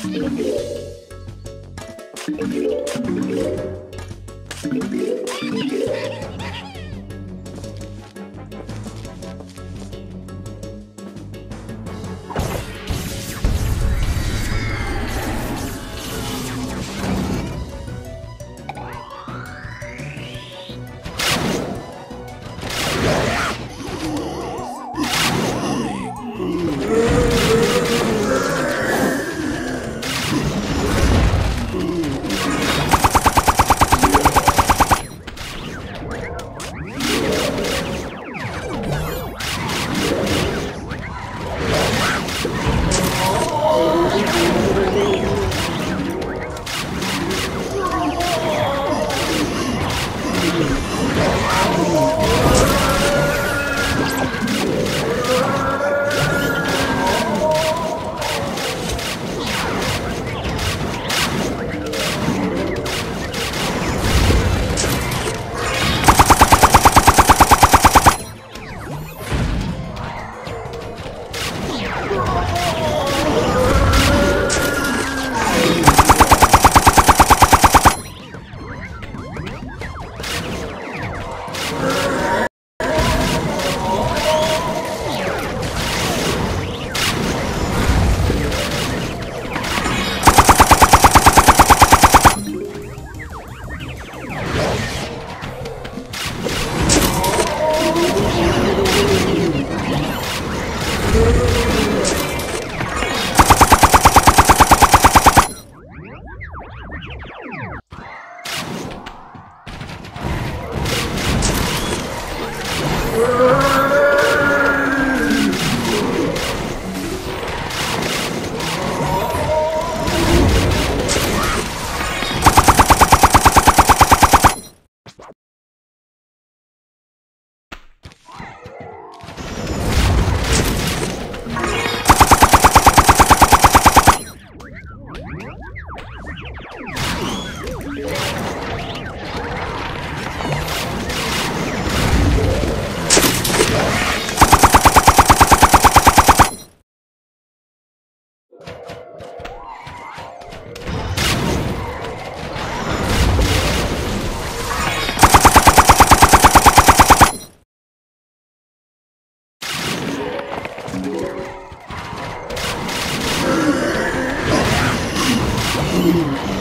Thank you. you. Media.